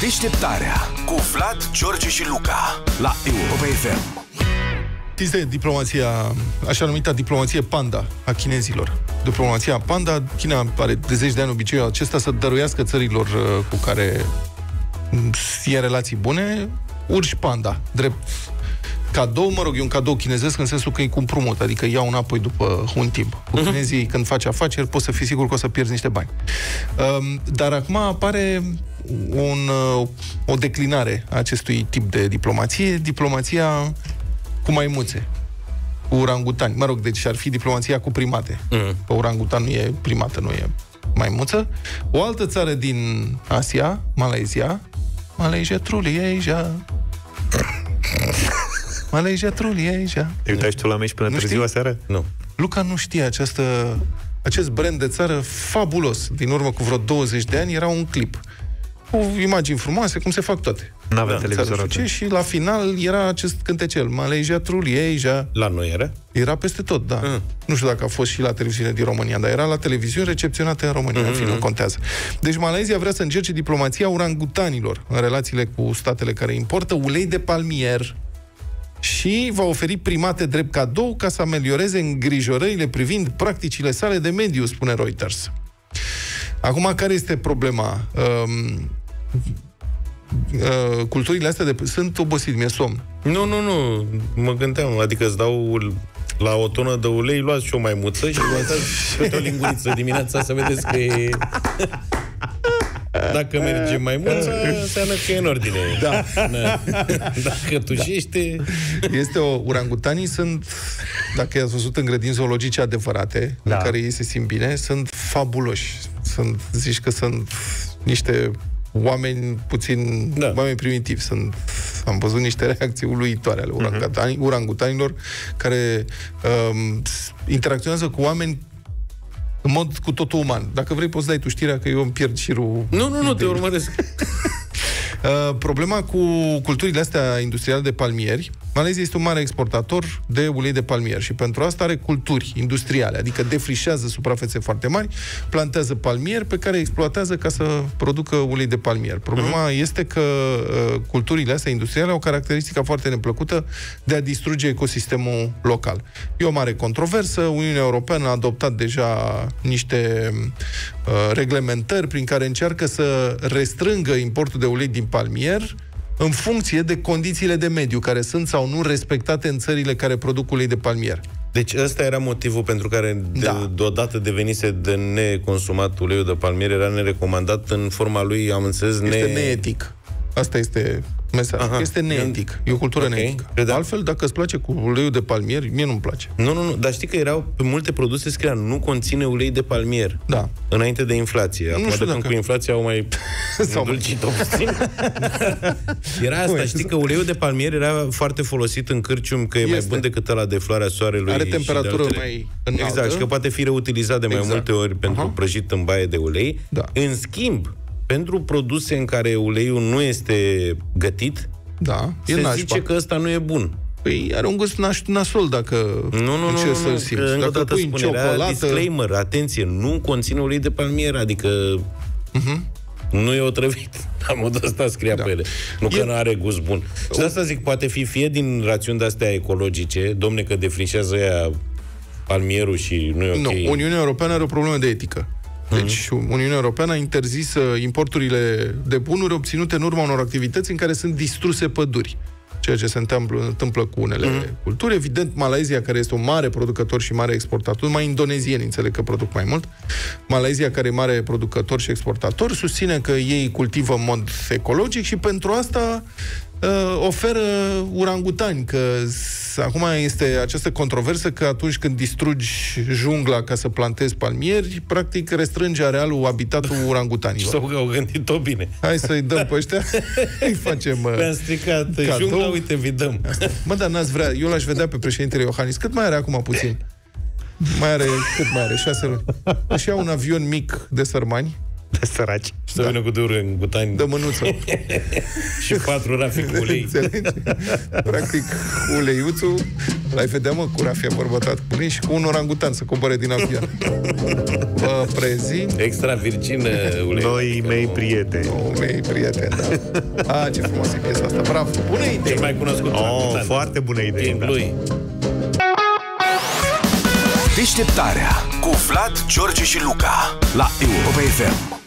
Deșteptarea cu Vlad, George și Luca la Europa FM. Știți de diplomația, așa numită diplomație panda a chinezilor. Diplomația panda, China are de zeci de ani obiceiul acesta să dăruiască țărilor uh, cu care e relații bune, urși panda, drept cadou, mă rog, e un cadou chinezesc în sensul că e cu împrumut, adică iau înapoi după un timp. Cu uh-huh. chinezii, când faci afaceri, poți să fii sigur că o să pierzi niște bani. Um, dar acum apare un, uh, o declinare a acestui tip de diplomație, diplomația cu maimuțe, cu urangutani. Mă rog, deci ar fi diplomația cu primate. Mm. Că urangutan nu e primată, nu e maimuță. O altă țară din Asia, Malaysia, Malaysia, truly Asia. Malaysia, truly Asia. Te uitați tu la meci până Nu târziu știi? aseară? Nu. Luca nu știe această, acest brand de țară fabulos. Din urmă cu vreo 20 de ani era un clip cu imagini frumoase, cum se fac toate. N-avea Da, televizor țară, nu știu atunci. ce, și la final era acest cântecel. Malaysia, truly Asia. La noi era? Era peste tot, da. Mm. Nu știu dacă a fost și la televiziune din România, dar era la televiziune recepționată în România, mm-hmm. în fi, nu contează. Deci Malezia vrea să încerce diplomația urangutanilor în relațiile cu statele care importă ulei de palmier și va oferi primate drept cadou ca să amelioreze îngrijorările privind practicile sale de mediu, spune Reuters. Acum, care este problema? Um, uh, culturile astea de... Sunt obosit, mi-e somn. Nu, nu, nu. Mă gândeam, adică îți dau la o tonă de ulei, luați și o maimuță și lăsați câte o linguriță dimineața să vedeți că e... Dacă merge maimuța, înseamnă că e în ordine. Da. Da. Dacă tușește... Este o... Urangutanii sunt, dacă i-ați văzut în grădini zoologice adevărate, da. Da. în care ei se simt bine, sunt fabuloși. Sunt, zici că sunt niște oameni puțin, Da. da. oameni primitivi. Sunt, am văzut niște reacții uluitoare ale urangutani, uh-huh. urangutanilor care um, s- interacționează cu oameni în mod cu totul uman. Dacă vrei, poți dai tu știrea că eu îmi pierd șirul Nu, nu, nu, te ideii. urmăresc. Uh, problema cu culturile astea industriale de palmieri, Malezia este un mare exportator de ulei de palmier și pentru asta are culturi industriale, adică defrișează suprafețe foarte mari, plantează palmieri pe care îi exploatează ca să producă ulei de palmier. Problema uh-huh. este că uh, culturile astea industriale au o caracteristică foarte neplăcută de a distruge ecosistemul local. E o mare controversă, Uniunea Europeană a adoptat deja niște uh, reglementări prin care încearcă să restrângă importul de ulei din palmier în funcție de condițiile de mediu care sunt sau nu respectate în țările care produc ulei de palmier. Deci ăsta era motivul pentru care de, Da. deodată devenise de neconsumat uleiul de palmier, era nerecomandat în forma lui, am înțeles, Este ne... neetic. Asta este mesajul. Aha. Este neetic. E o cultură Ok. neetică. Credeam- Altfel, dacă îți place cu uleiul de palmier, mie nu-mi place. Nu, nu, nu, dar știi că erau pe multe produse scria nu conține ulei de palmier. Da. Înainte de inflație. Acum, știu de când dacă- cu inflația au mai Sau- îndulcit-o puțin. era asta, Ui, știi că uleiul de palmier era foarte folosit în cârcium, că e mai Este. bun decât ăla de floarea soarelui. Are și de temperatură altele. mai înaltă. Exact, și că poate fi reutilizat de mai Exact. multe ori pentru Aha. prăjit în baie de ulei. Da. În schimb, pentru produse în care uleiul nu este gătit, Da. E se nașpa. zice că ăsta nu e bun. Păi are un gust naș- nasol dacă Nu, nu, nu, încerci nu, să-l nu, simți. că încă o Dacă dată pui în spune, era ciocolată... disclaimer, atenție, nu conține ulei de palmier, adică Mhm. nu e otrăvit. La modul ăsta scria Da. pe ele. Nu că E- nu are gust bun. Și de asta zic, poate fi fie din rațiuni de-astea ecologice, domne că defrișează ea palmierul și nu e ok. Nu, Uniunea Europeană are o problemă de etică. Deci Uniunea Europeană a interzis uh, importurile de bunuri obținute în urma unor activități în care sunt distruse păduri. Ceea ce se întâmplă, întâmplă cu unele culturi. Evident, Malaezia, care este un mare producător și mare exportator, mai indonezieni înțeleg că produc mai mult, Malaezia, care e mare producător și exportator, susține că ei cultivă în mod ecologic și pentru asta uh, oferă urangutani, că s- acum este această controversă că atunci când distrugi jungla ca să plantezi palmieri, practic restrânge arealul, habitatul urangutanilor. Sau că au gândit-o bine. Hai să-i dăm pe ăștia, îi facem... uh, Le-am stricat Cadou. jungla, uite, vi dăm. Mă, dar n-ați vrea, eu l-aș vedea pe președintele Iohannis. Cât mai are acum puțin? Mai are, cât mai are? Șase luni. Își ia un avion mic de sărmani, De săraci. Și să vină cu două în gutani De mânuță. și patru rafi cu ulei. Înțelegi? Practic, uleiuțul l-ai vedea, mă, cu rafia bărbătat cu ulei și cu un orangutan să cumpere din avion. Vă prezint Extra virgin uh, ulei. Noi mei prieteni. Oh, mei prieteni, da. Ah, ce frumoasă e piesa asta. Bravo. Bună idee. Cel mai cunoscut. Oh, orangutan. foarte bună idee. Din Da. lui. Deșteptarea cu Vlad, George și Luca la Europa FM.